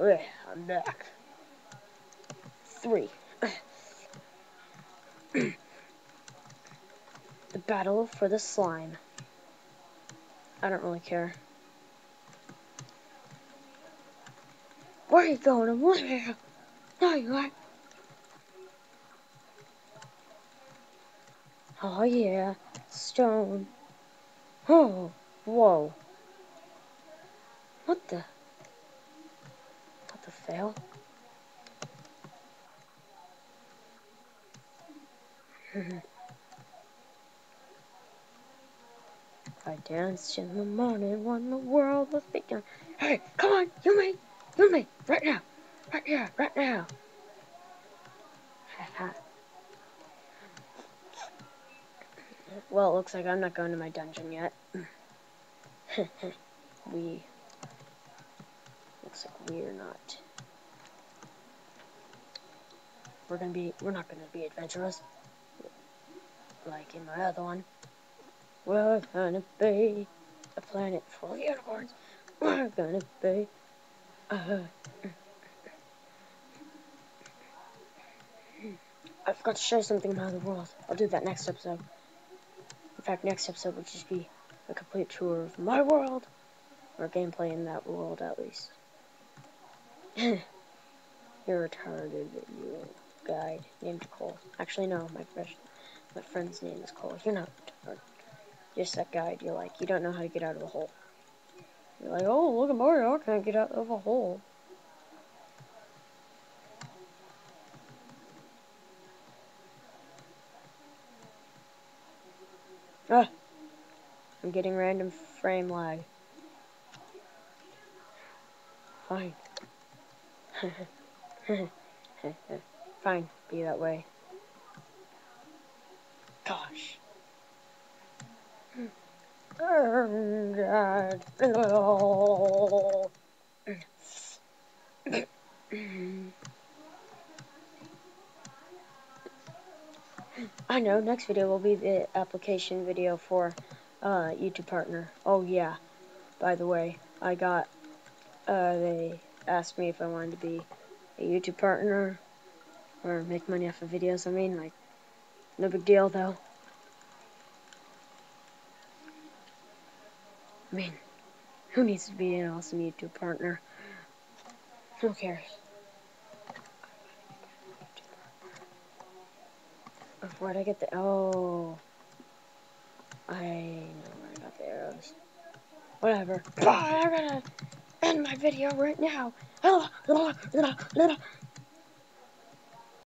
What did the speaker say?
Ugh, I'm back. Three. the battle for the slime. I don't really care. Where are you going? I'm here. No, you aren't. Oh yeah, stone. Oh, whoa. What the? Fail? I danced in the morning when the world was begun. Hey, come on, you me, you me, right now, right here, right now. well, it looks like I'm not going to my dungeon yet. we looks like we're not. We're gonna be. We're not gonna be adventurous like in my other one. We're gonna be a planet full of unicorns. We're gonna be. Uh, I forgot to show something about the world. I'll do that next episode. In fact, next episode will just be a complete tour of my world, or gameplay in that world at least. You're retarded, you guide named Cole. Actually, no, my my friend's name is Cole. You're not retarded. Just that guide. You're like, you don't know how to get out of a hole. You're like, oh, look at Mario, I can't get out of a hole. Ah! I'm getting random frame lag. Fine. Fine, be that way. Gosh. God. I know, next video will be the application video for uh, YouTube partner. Oh yeah, by the way, I got, uh, they asked me if I wanted to be a YouTube partner or make money off of videos. I mean, like, no big deal though. I mean, who needs to be an awesome YouTube partner? Who cares? Where'd I get the... Oh. I know where I got the arrows. Whatever. I'm gonna end my video right now.